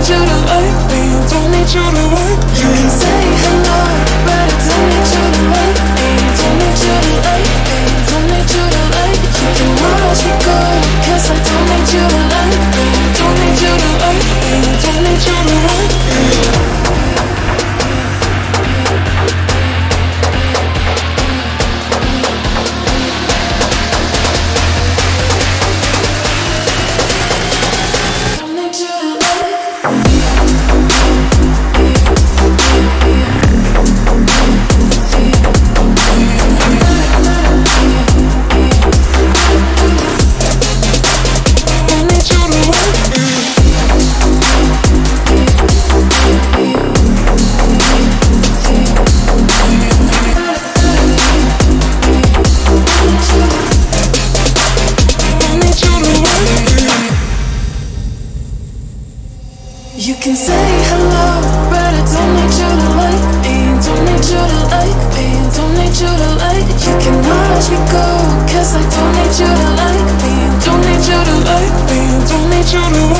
need you to like me, don't need you to worry. say hello, but I don't need you to like me. Don't need you to like me. Don't need you to like. You can watch me go, I don't need you to like me. Don't need you to like me. Don't need you to.